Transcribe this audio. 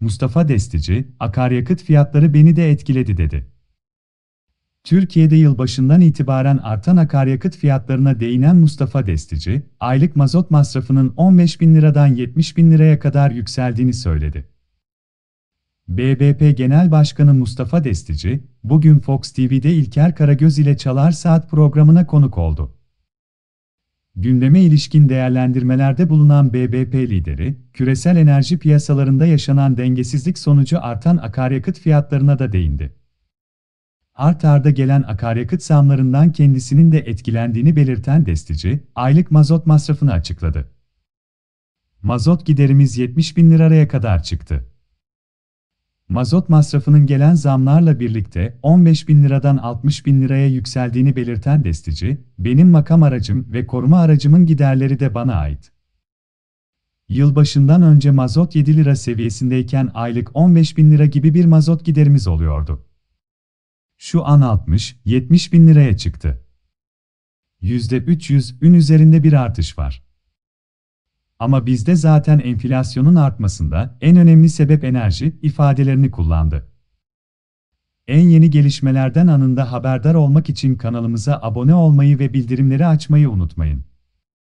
Mustafa Destici, akaryakıt fiyatları beni de etkiledi dedi. Türkiye'de yılbaşından itibaren artan akaryakıt fiyatlarına değinen Mustafa Destici, aylık mazot masrafının 15 bin liradan 70 bin liraya kadar yükseldiğini söyledi. BBP Genel Başkanı Mustafa Destici, bugün Fox TV'de İlker Karagöz ile Çalar Saat programına konuk oldu. Gündeme ilişkin değerlendirmelerde bulunan BBP lideri, küresel enerji piyasalarında yaşanan dengesizlik sonucu artan akaryakıt fiyatlarına da değindi. Art arda gelen akaryakıt zamlarından kendisinin de etkilendiğini belirten Destici, aylık mazot masrafını açıkladı. Mazot giderimiz 70 bin liraya kadar çıktı. Mazot masrafının gelen zamlarla birlikte 15 bin liradan 60 bin liraya yükseldiğini belirten Destici, benim makam aracım ve koruma aracımın giderleri de bana ait. Yılbaşından önce mazot 7 lira seviyesindeyken aylık 15 bin lira gibi bir mazot giderimiz oluyordu. Şu an 60-70 bin liraya çıktı. %300 ün üzerinde bir artış var. Ama bizde zaten enflasyonun artmasında en önemli sebep enerji ifadelerini kullandı. En yeni gelişmelerden anında haberdar olmak için kanalımıza abone olmayı ve bildirimleri açmayı unutmayın.